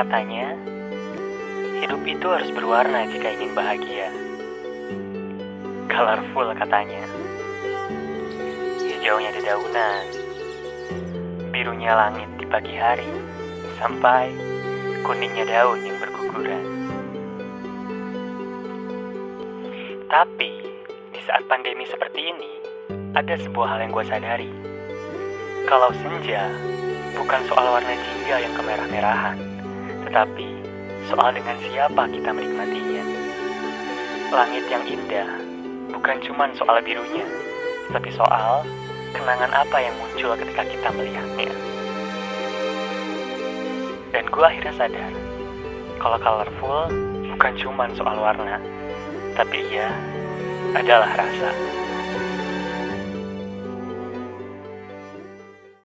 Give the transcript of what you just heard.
Katanya, hidup itu harus berwarna jika ingin bahagia. Colorful katanya. Hijaunya dedaunan, birunya langit di pagi hari, sampai kuningnya daun yang berguguran. Tapi, di saat pandemi seperti ini, ada sebuah hal yang gue sadari. Kalau senja, bukan soal warna jingga yang kemerah-merahan, tetapi soal dengan siapa kita menikmatinya. Langit yang indah bukan cuma soal birunya, tapi soal kenangan apa yang muncul ketika kita melihatnya. Dan gue akhirnya sadar, kalau colorful bukan cuma soal warna, tapi ia adalah rasa.